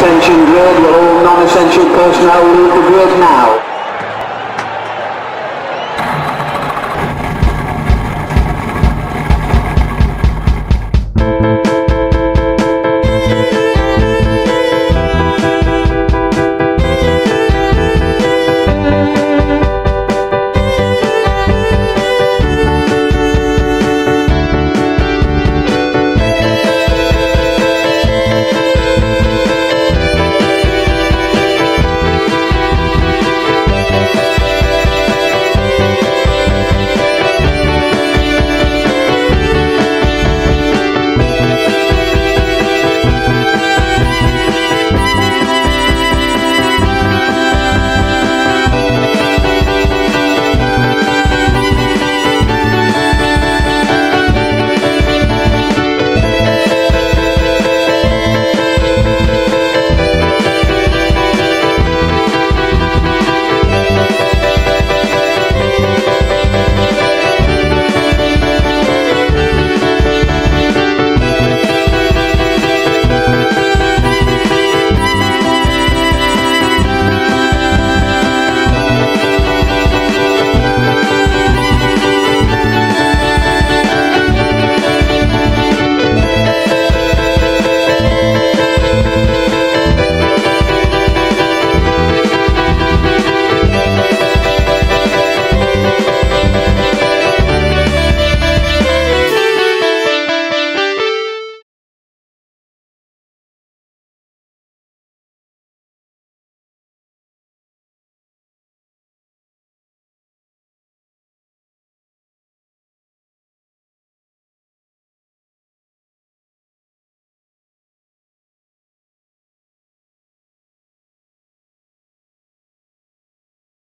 Attention grid, will all non-essential personnel leave the grid now?